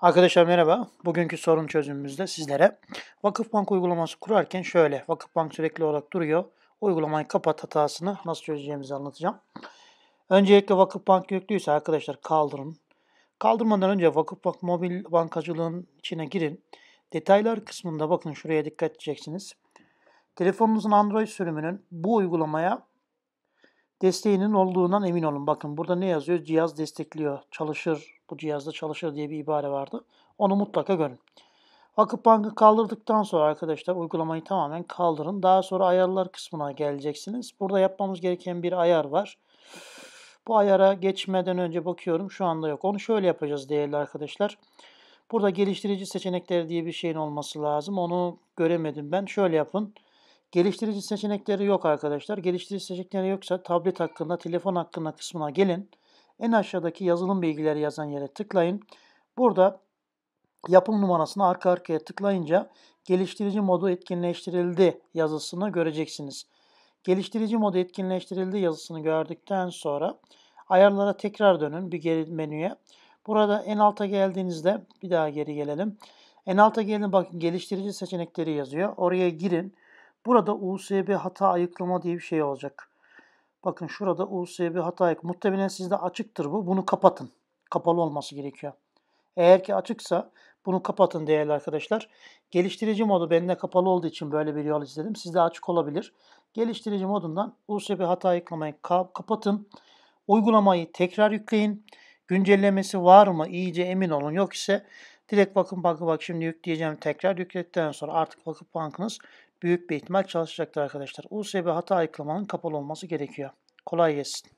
Arkadaşlar merhaba. Bugünkü sorun çözümümüzde sizlere Vakıfbank uygulaması kurarken şöyle. Vakıfbank sürekli olarak duruyor. Uygulamayı kapat hatasını nasıl çözeceğimizi anlatacağım. Öncelikle Vakıfbank yüklüyse arkadaşlar kaldırın. Kaldırmadan önce Vakıfbank mobil bankacılığın içine girin. Detaylar kısmında bakın şuraya dikkat edeceksiniz. Telefonunuzun Android sürümünün bu uygulamaya desteğinin olduğundan emin olun. Bakın burada ne yazıyor? Cihaz destekliyor, çalışır, bu cihazda çalışır diye bir ibare vardı. Onu mutlaka görün. Vakıfbank'ı kaldırdıktan sonra arkadaşlar uygulamayı tamamen kaldırın. Daha sonra ayarlar kısmına geleceksiniz. Burada yapmamız gereken bir ayar var. Bu ayara geçmeden önce bakıyorum şu anda yok. Onu şöyle yapacağız değerli arkadaşlar. Burada geliştirici seçenekleri diye bir şeyin olması lazım. Onu göremedim ben. Şöyle yapın. Geliştirici seçenekleri yok arkadaşlar. Geliştirici seçenekleri yoksa tablet hakkında, telefon hakkında kısmına gelin. En aşağıdaki yazılım bilgileri yazan yere tıklayın. Burada yapım numarasını arka arkaya tıklayınca geliştirici modu etkinleştirildi yazısını göreceksiniz. Geliştirici modu etkinleştirildi yazısını gördükten sonra ayarlara tekrar dönün bir geri menüye. Burada en alta geldiğinizde bir daha geri gelelim. En alta gelin bakın geliştirici seçenekleri yazıyor. Oraya girin. Burada USB hata ayıklama diye bir şey olacak. Bakın şurada USB hata ayıklama. Muhtemelen sizde açıktır bu. Bunu kapatın. Kapalı olması gerekiyor. Eğer ki açıksa bunu kapatın değerli arkadaşlar. Geliştirici modu bende kapalı olduğu için böyle bir yol izledim. Sizde açık olabilir. Geliştirici modundan USB hata ayıklamayı kapatın. Uygulamayı tekrar yükleyin. Güncellemesi var mı iyice emin olun. Yok ise direkt bakın bakın bak şimdi yükleyeceğim tekrar yükledikten sonra artık vakıf bankınız büyük bir ihtimal çalışacaktır arkadaşlar. USB hata ayıklamanın kapalı olması gerekiyor. Kolay gelsin.